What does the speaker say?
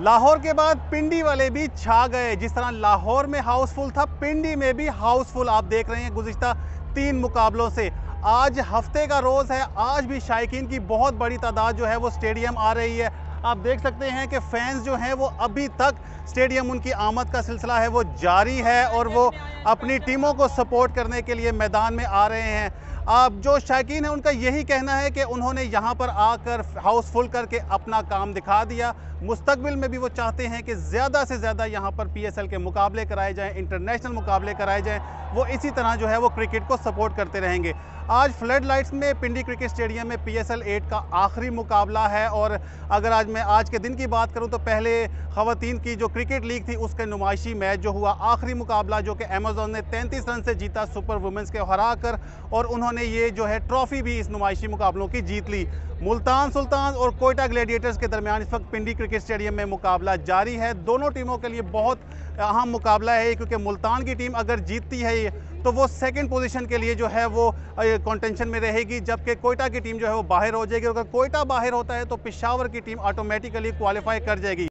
लाहौर के बाद पिंडी वाले भी छा गए। जिस तरह लाहौर में हाउसफुल था, पिंडी में भी हाउसफुल आप देख रहे हैं गुजशत तीन मुकाबलों से। आज हफ़्ते का रोज़ है, आज भी शायकीन की बहुत बड़ी तादाद जो है वो स्टेडियम आ रही है। आप देख सकते हैं कि फैंस जो हैं वो अभी तक स्टेडियम उनकी आमद का सिलसिला है, वो जारी है और वो अपनी टीमों को सपोर्ट करने के लिए मैदान में आ रहे हैं। जो शायकीन है, उनका यही कहना है कि उन्होंने यहाँ पर आकर हाउस फुल करके अपना काम दिखा दिया। मुस्तबिल में भी वो चाहते हैं कि ज़्यादा से ज़्यादा यहाँ पर पीएसएल के मुकाबले कराए जाएँ, इंटरनेशनल मुकाबले कराए जाएँ। वो इसी तरह जो है वो क्रिकेट को सपोर्ट करते रहेंगे। आज फ्लड लाइट्स में पिंडी क्रिकेट स्टेडियम में पी एस एल एट का आखिरी मुकाबला है और अगर आज मैं आज के दिन की बात करूँ तो पहले ख़वान की जो क्रिकेट लीग थी, उसके नुमाइशी मैच जो हुआ, आखिरी मुकाबला जो कि अमेजोन ने तैंतीस रन से जीता सुपर वुमेंस के हरा कर और उन्होंने ये जो है ट्रॉफ़ी भी इस नुमाइशी मुकाबलों की जीत ली। मुल्तान सुल्तान और कोयटा ग्लेडिएटर्स के दरमियान इस वक्त पिंडी क्रिकेट स्टेडियम में मुकाबला जारी है। दोनों टीमों के लिए बहुत अहम मुकाबला है, क्योंकि मुल्तान की टीम अगर जीतती है तो वो सेकंड पोजीशन के लिए जो है वो कंटेंशन में रहेगी, जबकि कोयटा की टीम जो है वो बाहर हो जाएगी। अगर कोयटा बाहर होता है तो पिशावर की टीम ऑटोमेटिकली क्वालिफाई कर जाएगी।